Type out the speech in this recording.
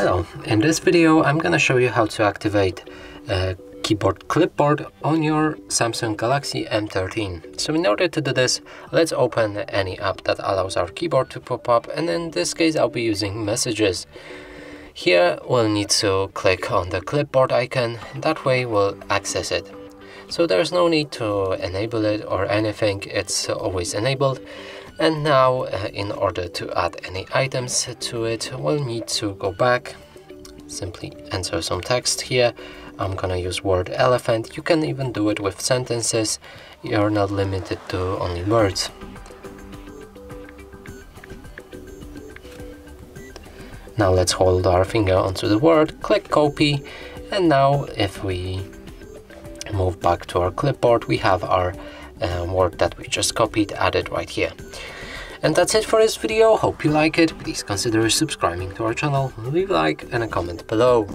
Hello, in this video I'm gonna show you how to activate a keyboard clipboard on your Samsung Galaxy M13. So in order to do this, let's open any app that allows our keyboard to pop up and in this case I'll be using messages. Here we'll need to click on the clipboard icon, that way we'll access it. So there's no need to enable it or anything, it's always enabled. And now uh, in order to add any items to it, we'll need to go back, simply enter some text here. I'm gonna use word elephant. You can even do it with sentences. You're not limited to only words. Now let's hold our finger onto the word, click copy, and now if we move back to our clipboard, we have our uh, that we just copied added right here. And that's it for this video, hope you like it, please consider subscribing to our channel, leave a like and a comment below.